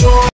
show.